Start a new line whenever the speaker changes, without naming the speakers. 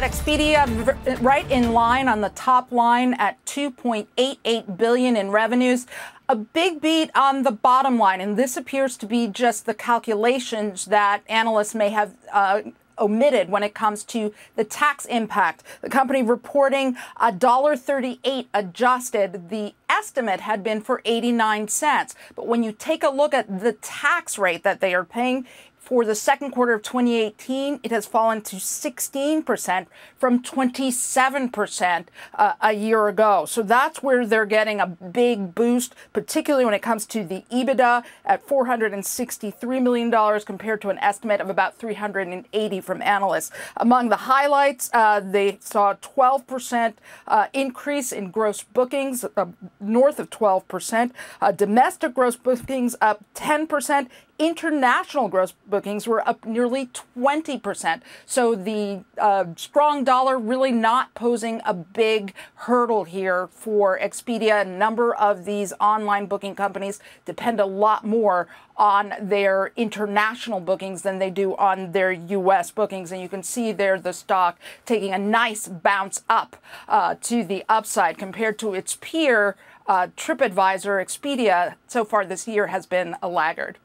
got Expedia right in line on the top line at 2.88 billion in revenues. A big beat on the bottom line, and this appears to be just the calculations that analysts may have uh, omitted when it comes to the tax impact. The company reporting $1.38 adjusted. The estimate had been for 89 cents. But when you take a look at the tax rate that they are paying, for the second quarter of 2018, it has fallen to 16% from 27% uh, a year ago. So that's where they're getting a big boost, particularly when it comes to the EBITDA at $463 million compared to an estimate of about 380 from analysts. Among the highlights, uh, they saw a 12% uh, increase in gross bookings, uh, north of 12%. Uh, domestic gross bookings up 10%. International gross bookings were up nearly 20%. So the uh, strong dollar really not posing a big hurdle here for Expedia. A number of these online booking companies depend a lot more on their international bookings than they do on their U.S. bookings. And you can see there the stock taking a nice bounce up uh, to the upside compared to its peer, uh, TripAdvisor, Expedia, so far this year has been a laggard.